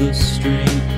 the street.